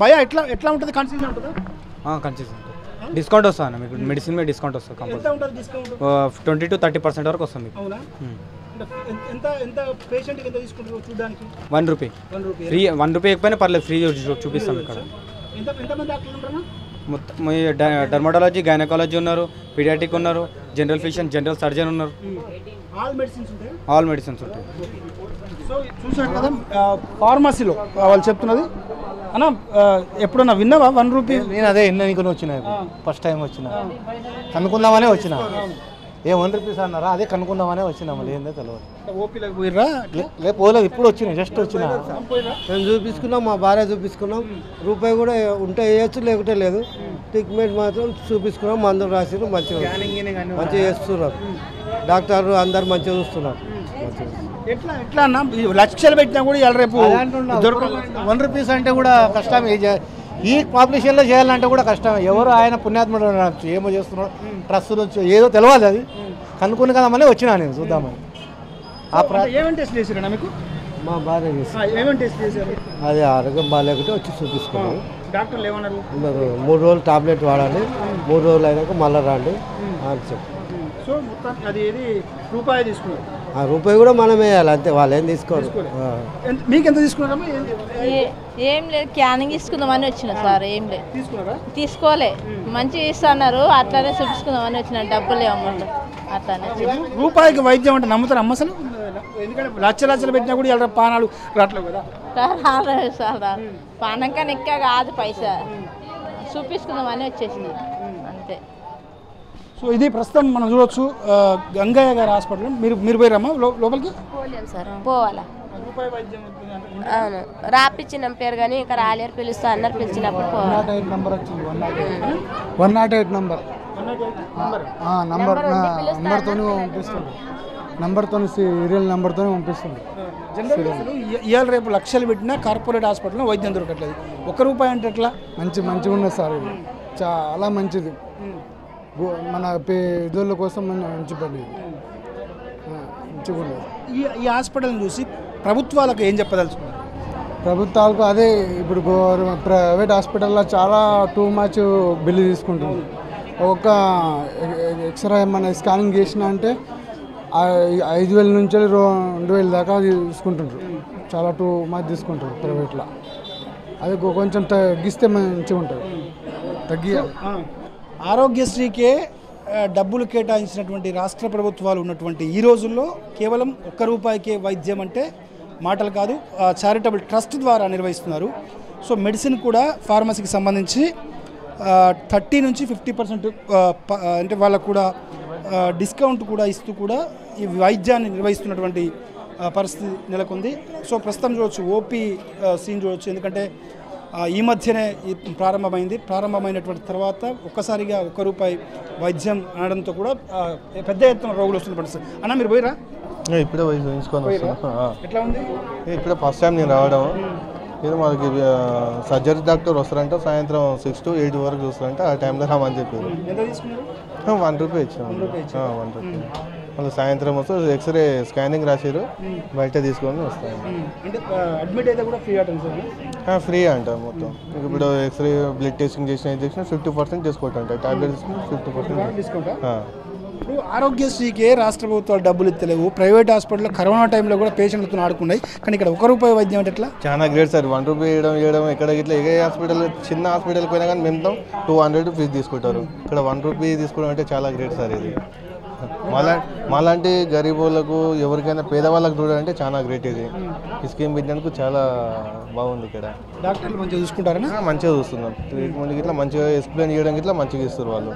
భయ? ఎట్లా ఎట్లా ఉంటుంది? కన్సెషన్ ఉంటుందా? కన్సెషన్ డిస్కౌంట్ వస్తుంది మీకు? మెడిసిన్ మీద డిస్కౌంట్ వస్తుంది compulsory twenty to thirty percent వరకు వస్తుంది one rupee free one rupee ఎక్కిపోయినా పర్లేదు ఫ్రీ చూపిస్తాం ఇక్కడ. మొత్తం డర్మటాలజీ గైనకాలజీ ఉన్నారు పీడియాటిక్ ఉన్నారు జనరల్ ఫిజిషియన్ జనరల్ సర్జన్ ఉన్నారు. ఆల్ మెడిసిన్స్ ఉంటాయి? సో చూసారు కదా ఫార్మసీలో వాళ్ళు చెప్తున్నది. అన్న ఎప్పుడన్నా విన్నావా? One rupee? నేను అదే ఎన్ననుకుని వచ్చిన ఫస్ట్ టైం వచ్చిన. కనుక్కుందామనే వచ్చిన. ఏ వన్ రూపీస్ అన్నారా? అదే కనుక్కుందామనే వచ్చిన మళ్ళీ. ఏందో తెలియదు ఓపీలకు పోయిర్రా? లే- లే పోలేదు. ఇప్పుడు వచ్చిన. జస్ట్ వచ్చిన. మేము చూపించుకున్నాం మా భార్య చూపించుకున్నాం. రూపాయి కూడా ఉంటే వేయచ్చు లేకుంటే లేదు. ట్రీట్మెంట్ మాత్రం చూపించుకున్నాం మందులు రాసిరు మంచిగా మంచిగా చేస్తున్నారు. డాక్టర్లు అందరు మంచిగా చూస్తున్నారు. ఎట్లా ఎట్లా అన్న? లక్షలు పెట్టినా కూడా ఇవాళ రేపు వన్ రూపీస్ అంటే కూడా కష్టం. ఈ పాపులేషన్లో చేయాలంటే కూడా కష్టం. ఎవరు ఆయన పుణ్యాత్ముడు అనొచ్చు, ఏమో చేస్తున్నాడు ట్రస్ట్ నుంచి ఏదో తెలియదు అది. కనుక్కుని కదా మళ్ళీ వచ్చినా నేను చూద్దామని. ఆ ఏమేమి టెస్ట్ మీకు? మా భార్య చేసి అది ఆరోగ్యం బాగాలేకుంటే వచ్చి చూపించుకున్నాం డాక్టర్లు ఏమన్నారు? మరి మూడు రోజులు టాబ్లెట్ వాడండి మూడు రోజులు అయినాక మళ్ళీ రండి. అని చెప్పి. సో మొత్తానికి అది ఏది రూపాయి తీసుకున్నారు? ఆ రూపాయి కూడా మనం వేయాలి అంతే. వాళ్ళు ఏం తీసుకోరు. ఎంత- మీకు ఎంత తీసుకున్నారమ్మా? ఏ- ఏం లేదు క్యానింగ్ తీసుకుందామని వచ్చిన సార్ ఏం లేదు. తీసుకున్నారా? తీసుకోలే. మంచి ఇస్తున్నారు అట్లానే చూపించుకుందామని వచ్చిన డబ్బులు ఏమన్నా అట్లానే రూపాయికి వైద్యం అంటే నమ్ముతారు అమ్మ అసలు? ఎందుకంటే లక్ష లక్షలు పెట్టినా కూడా ఇలా పానాలు రావట్లేవు కదా. రాలేదు సార్ పానంకా నిక్క కాదు పైసా. చూపించుకుందామని వచ్చేసిన. అంతే. సో ఇది ప్రస్తుతం మనం చూడొచ్చు గంగయ్య గారి హాస్పిటల్. మీరు మీరు పోయారమ్మా లోపలికి? పోలేం సార్ పోవాలా. అవును. రాపిచ్చినాం పేరు కానీ ఇంకా రాలేరు పిలుస్తా అన్నారు పిలిచినప్పుడు పోవాలి. ఎయిట్ నెంబర్ వచ్చింది one not eight one not eight number number నంబర్తో పంపిస్తుంది. నంబర్తో సీరియల్ నంబర్తో పంపిస్తుంది. ఇవాళ రేపు లక్షలు పెట్టినా కార్పొరేట్ హాస్పిటల్లో వైద్యం దొరకట్లేదు. ఒక రూపాయి అంటే ఎట్లా? మంచి మంచిగా ఉన్నది సార్ ఇది. చాలా మంచిది. మన పేదోళ్ళ కోసం మన- మంచి పని మంచిగా ఈ ఈ హాస్పిటల్ని చూసి ప్రభుత్వాలకు ఏం చెప్పదలుచుకున్నారు? ప్రభుత్వాలకు అదే ఇప్పుడు గవర్నమెంట్ ప్రైవేట్ హాస్పిటల్లో చాలా టూ మచ్ బిల్లు తీసుకుంటుంది. ఒక ఎక్స్రే మన స్కానింగ్ చేసిన అంటే ఐదు వేల నుంచి రెండు వేల దాకా తీసుకుంటుండ్రు. చాలా టూ మచ్ తీసుకుంటారు ప్రైవేట్లో. అది కొంచెం తగ్గిస్తే మంచిగా ఉంటుంది తగ్గి ఆరోగ్యశ్రీకే డబ్బులు కేటాయించినటువంటి రాష్ట్ర ప్రభుత్వాలు ఉన్నటువంటి ఈ రోజుల్లో కేవలం ఒక్క రూపాయికే వైద్యం అంటే మాటలు కాదు చారిటబుల్ ట్రస్ట్ ద్వారా నిర్వహిస్తున్నారు. సో మెడిసిన్ కూడా ఫార్మసీకి సంబంధించి థర్టీ నుంచి ఫిఫ్టీ పర్సెంట్ అంటే వాళ్ళకు కూడా డిస్కౌంట్ కూడా ఇస్తూ కూడా ఈ వైద్యాన్ని నిర్వహిస్తున్నటువంటి పరిస్థితి నెలకొంది. సో ప్రస్తుతం చూడవచ్చు ఓపీ సీన్ చూడవచ్చు ఎందుకంటే ఈ మధ్యనే ప్రారంభమైంది. ప్రారంభమైనటువంటి తర్వాత ఒక్కసారిగా ఒక్క రూపాయి వైద్యం అనడంతో కూడా పెద్ద ఎత్తున రోగులు వస్తున్న పరిస్థితి. అన్న మీరు పోయిరా? ఇప్పుడే పోయి చూపించుకొని. ఎట్లా ఉంది? ఇప్పుడే ఫస్ట్ టైం నేను రావడం. ఇది మనకి సర్జరీ డాక్టర్ వస్తారంటే సాయంత్రం సిక్స్ టు ఎయిట్ వరకు చూస్తారంటే ఆ టైంలో రామని చెప్పారు. వన్ రూపీ ఇచ్చాం. వన్ రూపీ మళ్ళీ సాయంత్రం వస్తే ఎక్స్రే స్కానింగ్ రాసిరు బయట తీసుకొని వస్తాను అంటే అడ్మిట్ అయితే కూడా ఫ్రీ అంట మొత్తం. ఇప్పుడు ఎక్స్రే బ్లడ్ టెస్టింగ్ చేసిన చేసిన ఫిఫ్టీ పర్సెంట్ డిస్కౌంట్ అంట టాబ్లెట్ తీసుకుని ఫిఫ్టీ పర్సెంట్ డిస్కౌంట్? ఇప్పుడు ఆరోగ్యశ్రీకే రాష్ట్ర ప్రభుత్వాలు డబ్బులు ఇస్తలేవు. ప్రైవేట్ హాస్పిటల్లో కరోనా టైంలో కూడా పేషెంట్లతో ఆడుకున్నాయి. కానీ ఇక్కడ ఒక రూపాయి వైద్యం అంటే ఎట్లా? చాలా గ్రేట్ సార్. వన్ రూపీ వేయడం వేయడం ఎక్కడ ఇట్లా ఏ హాస్పిటల్ చిన్న హాస్పిటల్కి పోయినా కానీ మేము టూ హండ్రెడ్ ఫీజు తీసుకుంటారు. ఇక్కడ వన్ రూపీ తీసుకోవడం అంటే చాలా గ్రేట్ సార్ ఇది. మాలా మాలాంటి గరీబ్ వాళ్ళకు ఎవరికైనా పేదవాళ్ళకు చూడాలంటే చాలా గ్రేట్ ఇది. ఈ స్కీమ్ పెట్టినందుకు చాలా బాగుంది ఇక్కడ. డాక్టర్లు మంచిగా చూసుకుంటారనా? మంచిగా చూస్తున్నాం ట్రీట్మెంట్ ఇట్లా మంచిగా ఎక్స్ప్లెయిన్ చేయడానికి ఇట్లా మంచిగా ఇస్తారు వాళ్ళు.